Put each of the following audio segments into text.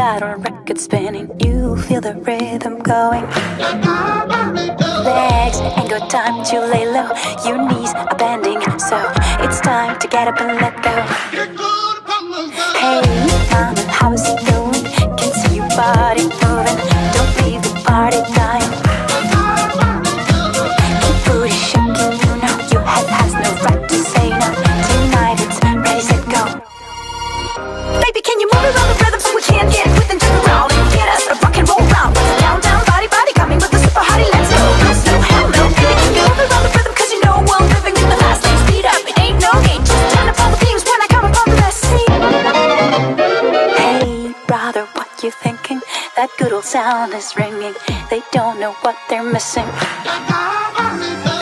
That on record spinning. You feel the rhythm going. Legs ain't got time to lay low. Your knees are bending, so it's time to get up and let go. Hey, That sound is ringing. They don't know what they're missing.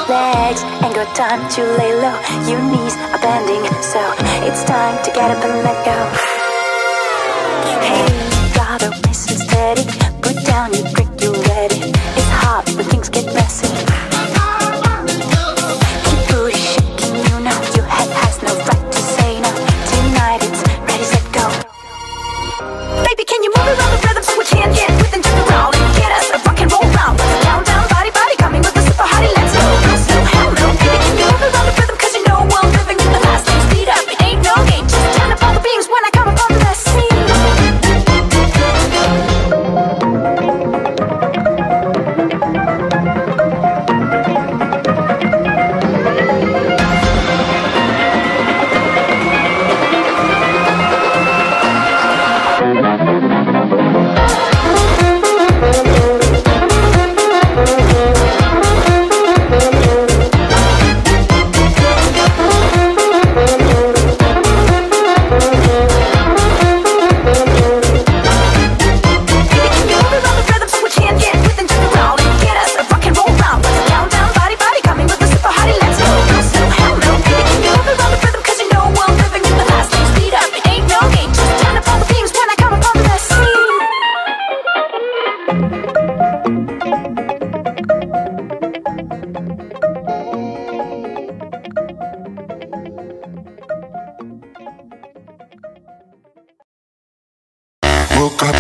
Legs ain't got time to lay low. Your knees are bending, so it's time to get up and let go. Hey, brother, listen steady. Put down your drink,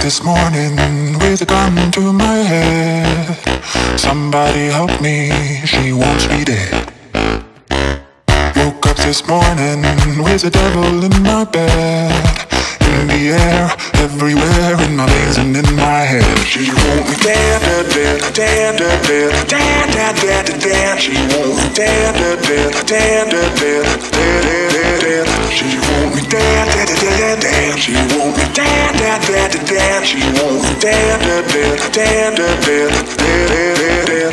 this morning with a gun to my head. Somebody help me, she wants me dead. Woke up this morning with the devil in my bed. In the air, everywhere, in my veins and in my head. She won't me dead, dead, dead, dead, dead, dead, dead, dead, dead. She won't me dead, dead, dead, dead, dead, dead, dead. She me dead, dead, dead, dead, dead, dead, dead, dead, dead.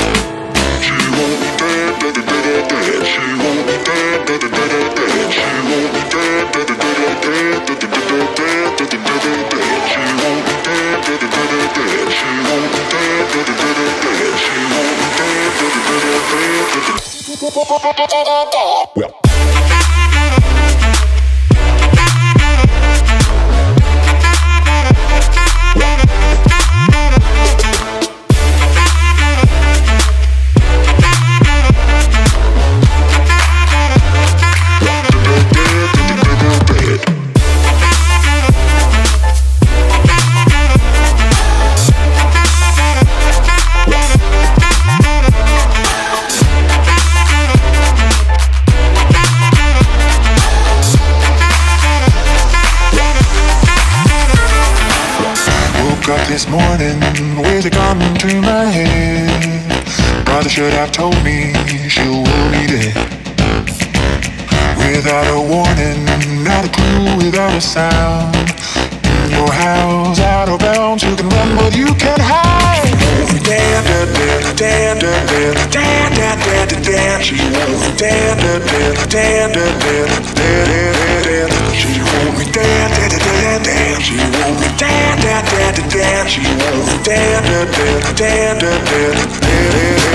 She be dead, dead, dead, dead, dead. She be dead, dead, dead, dead, dead. She dead, dead, dead, dead, dead, dead, dead, dead, dead, dead, dead, dead. She be dead, dead, dead, dead, dead. She be dead, dead, dead, dead, dead. She won't be dead, Woke head. Should have told me she will be dead. Without a warning, not a clue, without a sound. In your house, out of bounds, you can run, but you can't hide. Dan, dan, dan, dan, dan, dan, dan, dan, dan. She won't dan, dan, dan, dan, dan, dan, dan. She won't dan, dan, dan, dan. She won't dan, dan, dan, dan. She won't be dan, dan, dan, dan, dan, dan,